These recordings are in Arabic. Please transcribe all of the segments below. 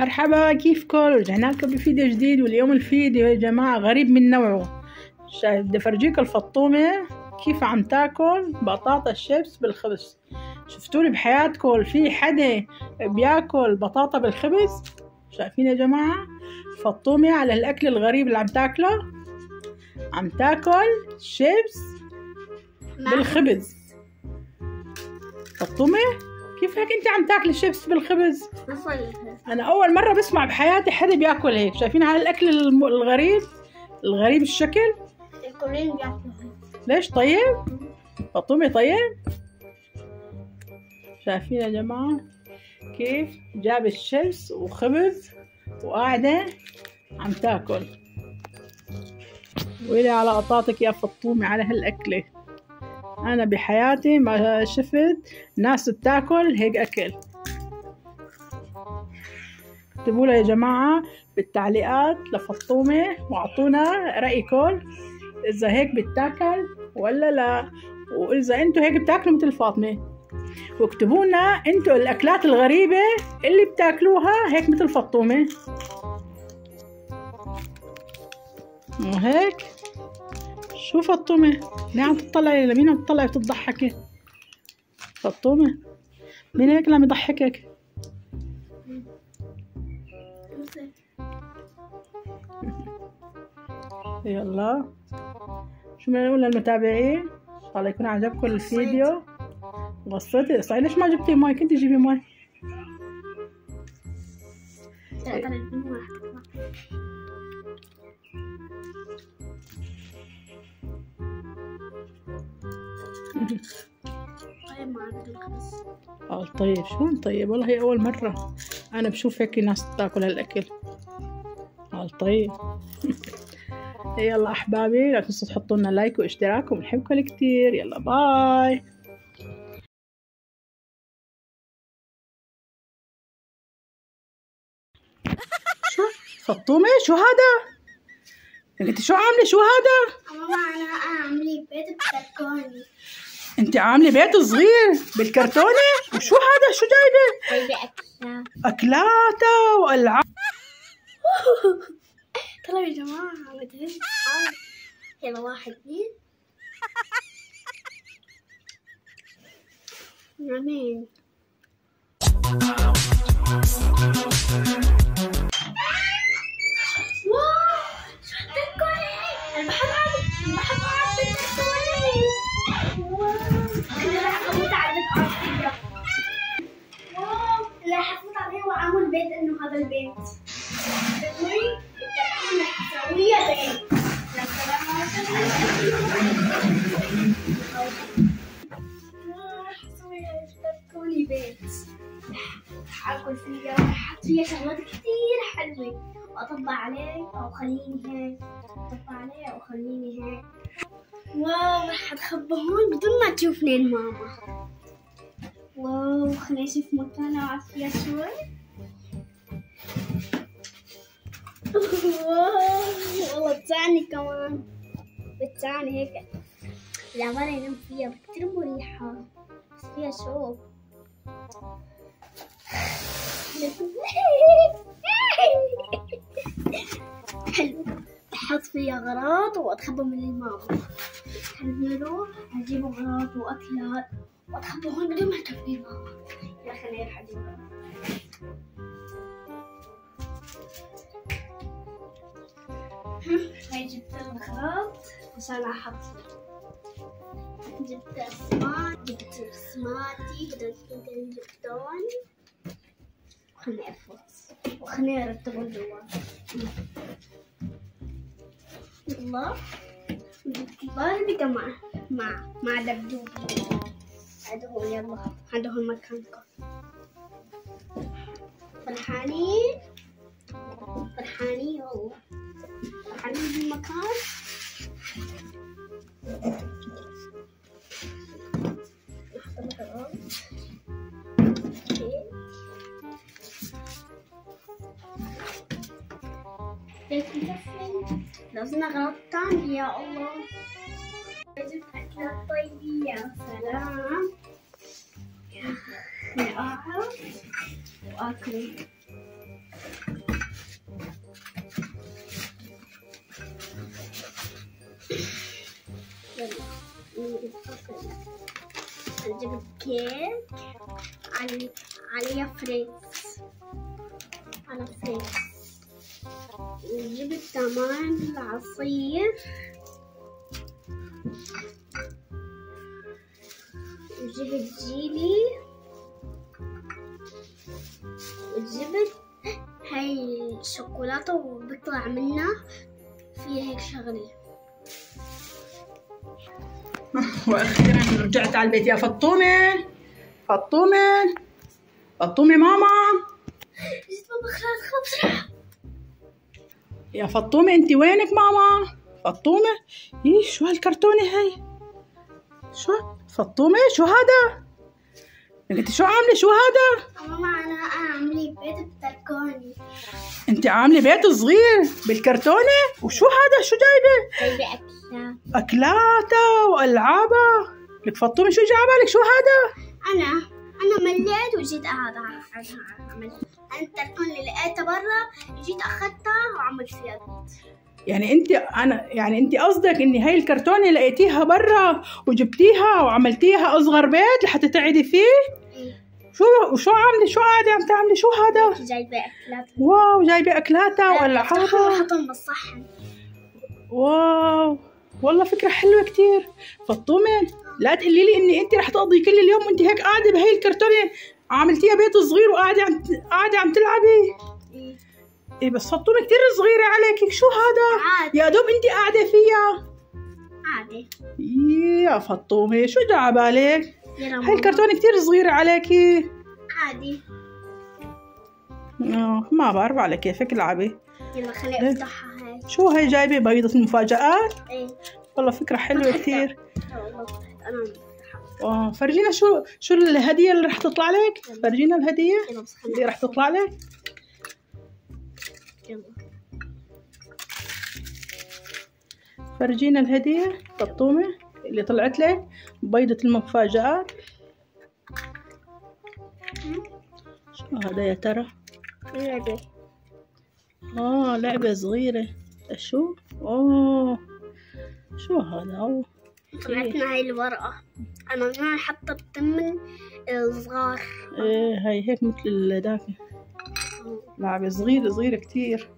مرحبا كيفكم رجعنا لكم بفيديو جديد واليوم الفيديو يا جماعة غريب من نوعه. بدي أفرجيك الفطومة كيف عم تاكل؟ بطاطا الشيبس بالخبز. شفتولي بحياتكم؟ في حدا بياكل بطاطا بالخبز؟ شايفين يا جماعة؟ فطومة على الأكل الغريب اللي عم تاكله. عم تاكل شيبس بالخبز. فطومة؟ كيف هيك انت عم تاكلي شيبس بالخبز؟ أنا أول مرة بسمع بحياتي حدا بيأكل هيك. شايفين على الأكل الغريب؟ الغريب الشكل؟ الكوريين بياكلوا. ليش طيب؟ فطومي طيب؟ شايفين يا جماعة كيف جاب الشيبس وخبز وقاعدة عم تاكل. ويلي على قطاتك يا فطومي على هالأكلة. أنا بحياتي ما شفت ناس بتاكل هيك أكل. اكتبوا يا جماعة بالتعليقات لفطومة وأعطونا رأيكم إذا هيك بتاكل ولا لا وإذا أنتوا هيك بتاكلوا مثل فاطمة. واكتبوا لنا أنتوا الأكلات الغريبة اللي بتاكلوها هيك مثل فطومة. وهيك شو فطومة؟ ليه عم تطلعي؟ لمين عم تطلعي وتضحكي فطومة؟ مين هيك اللي عم يضحكك؟ يلا. شو بدنا نقول للمتابعين؟ ان شاء الله يكون عجبكم الفيديو. وصيتي صحيح ليش ما جبتي مي؟ كنت جيبي مي؟ آه طيب شو طيب والله هي أول مرة. أنا بشوف هيك ناس تاكل هالأكل. آه طيب. يلا أحبابي لا تنسوا تحطوا لنا like واشتراك وبنحبكم كتير. يلا bye. شو؟ فطومة شو هذا؟ أنت شو عاملة؟ شو هذا؟ ماما أنا عاملة بيت بتركوني انت عاملة بيت صغير بالكرتونة؟ وشو هذا؟ شو جايبة؟ جايبة أكلة. اكلات وألعاب. طلعوا يا جماعة مدهن يلا واحد اثنين. يمين عليه واعمل بيت إنه هذا البيت. تقولي التركونة تسويها بيت يا سلام راح تركوني بيت. اكل فيها أحط فيها شغلات كثير حلوة واطبع عليه أو خليني هيك اطبع عليه أو خليني هيك واو راح اتخبى هون بدون ما تشوفني الماما. واو خليني أشوف مكان اقعد فيها شوي. والله بتعني كمان. بتعني هيك. العمارة ينام فيها. كتير مريحة. بس فيها شوق حلو أحط فيها أغراض وأتخبى من الماما خليني أروح أجيب أغراض وأكلات. وأتخبى هون بدون ما تشوفني ماما يا أروح أجيب هاي جبت الاغراض عشان أحط جبت اسماك جبت رسماتي بدل بدل جبتون وخلني افوت وخلني ارتبهم جوا الله جبت باربي مع مع مع دبدوبي هو يلا هو مكانكم فرحانين فرحانين والله فرحانين بالمكان نحط الغراض okay لازم اغراض تانية يا الله جبت اكلات طيبة يا سلام يا اقعد واكل نجيب الكيك علي عليا فريز على فريز نجيب كمان العصير. نجيب الجيلي وجبت هاي الشوكولاتة وبيطلع منها فيها هيك شغلة. وأخيرا رجعت على البيت. يا فطومة. فطومة. فطومة ماما. يا فطومة أنت وينك ماما؟ فطومة. إيه شو هالكرتونة هاي شو؟ فطومة شو هذا؟ أنت شو عاملة؟ شو هذا؟ ماما بيت بتركوني انت عاملة بيت صغير بالكرتونة؟ وشو هذا؟ شو جايبة؟ جايبة أكلات. أكلاتها وألعابها. لك فطومة شو جايبه لك شو هذا؟ أنا أنا مليت وجيت هذا عملت أنا التركون اللي لقيتها برا جيت أخذتها وعملت فيها بيت يعني أنت أنا يعني أنت قصدك ان هاي الكرتونة لقيتيها برا وجبتيها وعملتيها أصغر بيت لحتى تقعدي فيه؟ إيه شو وشو عاملة؟ شو قاعدة عم تعملي؟ شو هذا؟ جايبة أكلات واو جايبة أكلاتها ولا حاجة وحطهم بالصحن. واو والله فكرة حلوة كتير. فطومة لا تقولي لي إني انت رح تقضي كل اليوم وانت هيك قاعدة بهي الكرتونة. عملتيها بيت صغير وقاعدة عم قاعدة عم تلعبي؟ إيه. إيه بس فطومة كتير صغيرة عليك. شو هذا؟ عادي. يا دوب انت قاعدة فيها. عادي. يا فطومة شو جا عبالك هاي ماما. الكرتونه كتير صغيرة عليكي عادي. آه، ما بعرف على كيفك لعبي يلا خليني أفتحها هاي. شو هي جايبة؟ بيضة المفاجآت؟ إيه. والله فكرة حلوة كتير. فتحت. آه فرجينا شو شو الهدية اللي رح تطلع لك؟ فرجينا الهدية اللي رح تطلع لك. فرجينا الهدية فطومة اللي طلعت لك. بيضة المفاجآت. شو هذا يا ترى؟ يلا آه لعبة صغيرة. شو؟ أوه شو هذا؟ أوه. طلعت معي الورقة. أنا ما حاطة بتمن الصغار. إيه هاي هيك مثل ذاك لعبة صغيرة صغيرة كتير.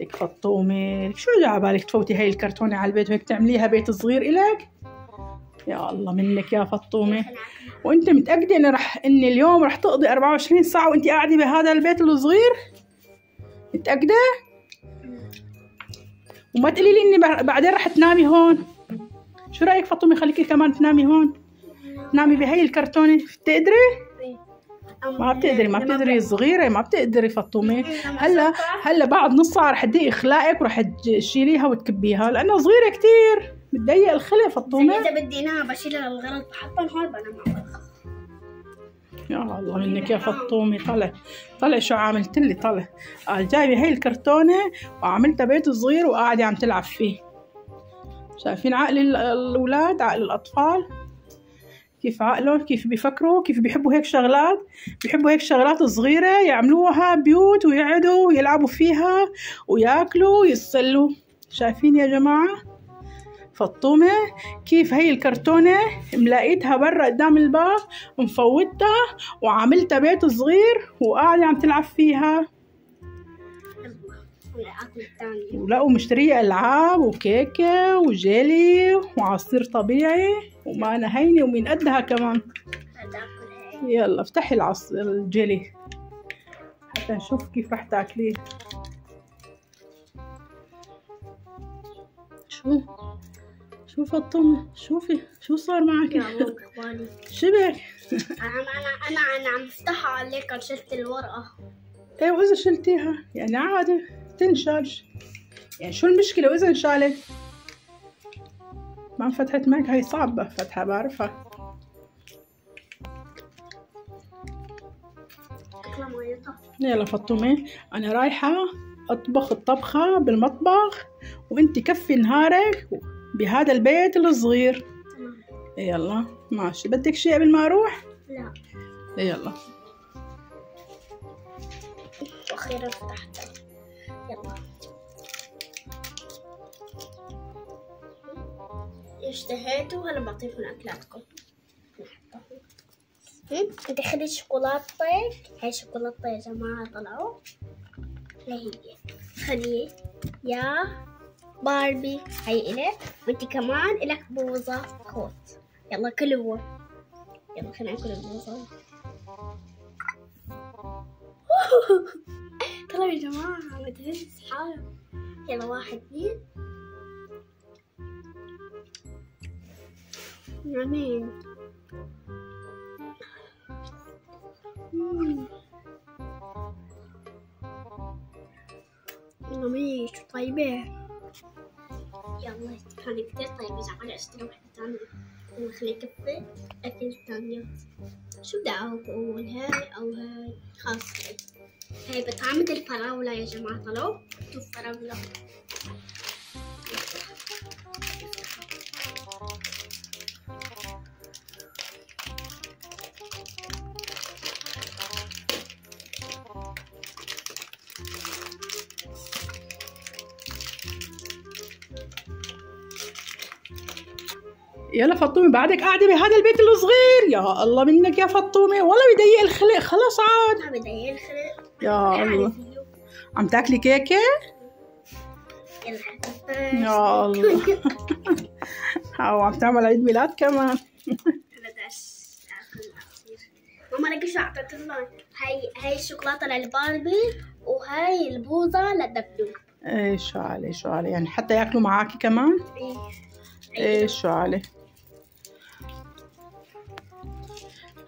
لك فطومة. شو جا عبالك تفوتي هاي الكرتونة على البيت؟ وهيك تعمليها بيت صغير إلك؟ يا الله منك يا فطومة وأنت متأكدة إن رح إن اليوم رح تقضي 24 ساعة وأنت قاعدة بهذا البيت الصغير؟ متأكدة؟ وما تقولي لي اني بع- بعدين رح تنامي هون. شو رأيك فطومة خليكي كمان تنامي هون؟ تنامي بهاي الكرتونة. بتقدري؟ ما بتقدري ما بتقدري صغيرة ما بتقدري فطومة هلا هلا بعد نص ساعة رح تضيق خلاقك ورح تشيليها وتكبيها لأنها صغيرة كتير. بتضيق الخلق فطومة. إذا بدي أنام بشيلها للغرض بحطها هون بنام على يا الله منك يا فطومة. طلع طلع شو عملت لي؟ طلع. قال جايبة هاي الكرتونة وعملتها بيت صغير وقاعدة عم تلعب فيه. شايفين عقل ال- الأولاد عقل الأطفال؟ كيف عقلهم؟ كيف بيفكروا؟ كيف بيحبوا هيك شغلات؟ بيحبوا هيك شغلات صغيرة يعملوها بيوت ويقعدوا ويلعبوا فيها وياكلوا ويتسلوا شايفين يا جماعة؟ فطومة كيف هي الكرتونة؟ ملاقيتها برا قدام الباب مفوتها وعملتها بيت صغير وقاعدة عم تلعب فيها. ولقوا مشترية ألعاب وكيكة وجيلي وعصير طبيعي وما نهيني ومن قدها كمان. يلا افتحي العصير الجيلي. حتى نشوف كيف رح تاكليه. شو؟ شو فطومة شوفي شو صار معك؟ شبك. أنا أنا أنا أنا عم بفتحها عليك شلت الورقة. إيه وإذا شلتيها؟ يعني عادي تنشال. يعني شو المشكلة وإذا انشالت؟ ما انفتحت معك هاي صعبة فتحة بعرفها. يلا فطومة أنا رايحة أطبخ الطبخة بالمطبخ وأنت كفي نهارك بهذا البيت الصغير. تمام. يلا ماشي. بدك شيء قبل ما أروح؟ لا. يلا. وأخيرا فتحتها. يلا. اشتهيتوا هلا بعطيكم أكلاتكم. نحطهم ندخل الشوكولاتة هاي شوكولاتة يا جماعة طلعوا. لهي خليه. يا باربي هاي إلك وانت كمان إلك بوظة كوت. يلا كلوا. يلا خلينا ناكل البوظة طلعوا يا جماعة ما تهز حالة يلا واحد اثنين. مم. جميل طيبة. يلا كتير طيبة زعل اشتري واحدة ثانية نخلي كفة أكل ثانية شو بدي أقول هاي أو هاي هاي هاي بطعمة الفراولة يا جماعة طلعوا شوف فراولة يلا فطومة بعدك قاعدة بهذا البيت الصغير يا الله منك يا فطومة والله بضيق الخلق خلص عاد. بدي الخلق يا الله. عم تاكلي يلا يا الله. أو عم تعمل عيد ميلاد كمان. ماما لقي شو أعطيت لهم هاي هاي الشوكولاتة للباربي وهاي البوظة للدبدوب. إيه شو علي شو علي. يعني حتى ياكلوا معاكي كمان؟ إيه إيه. شو علي.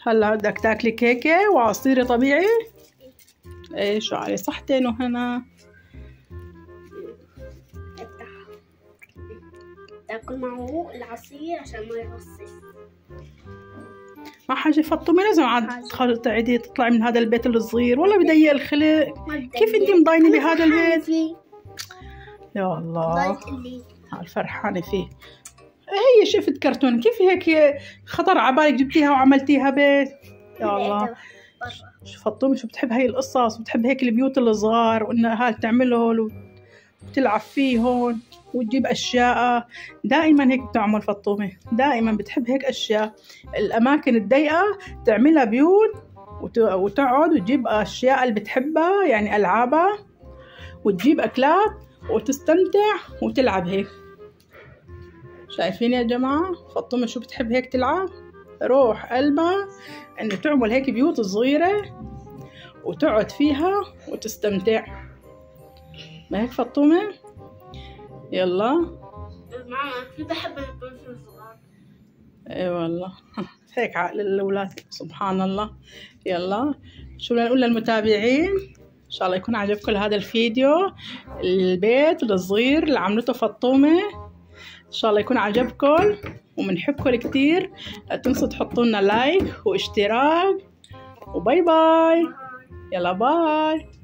هلا بدك تاكلي كيكة وعصير طبيعي؟ إيه شو علي صحتين وهنا. تاكل معه العصير عشان ما يرصص ما حاجة فطومة لازم عاد تعيدي تطلعي من هذا البيت الصغير والله بضيق الخلق بدي كيف انتي مضاينة بهذا البيت؟ يا الله. الفرحانة فيه. هي شفت كرتون كيف هيك خطر على بالك؟ جبتيها وعملتيها بيت. يا الله. شو فطومة شو بتحب هاي القصص؟ وبتحب هيك البيوت الصغار وانها تعملهم وتلعب فيهم وتجيب أشياء. دائما هيك بتعمل فطومة. دائما بتحب هيك أشياء. الأماكن الضيقة تعملها بيوت وت- وتقعد وتجيب أشياء اللي بتحبها يعني ألعابها وتجيب أكلات وتستمتع وتلعب هيك. شايفين يا جماعة؟ فطومة شو بتحب هيك تلعب؟ روح قلبها إنه تعمل هيك بيوت صغيرة وتقعد فيها وتستمتع. ما هيك فطومة يلا. ماما كثير بحب الصغار اي والله. هيك عقل الأولاد. سبحان الله. يلا. شو بدنا نقول للمتابعين؟ إن شاء الله يكون عجبكم هذا الفيديو. البيت الصغير اللي عملته فطومة إن شاء الله يكون عجبكم وبنحبكم كتير. لا تنسوا تحطوا لنا like واشتراك. و bye bye. يلا bye.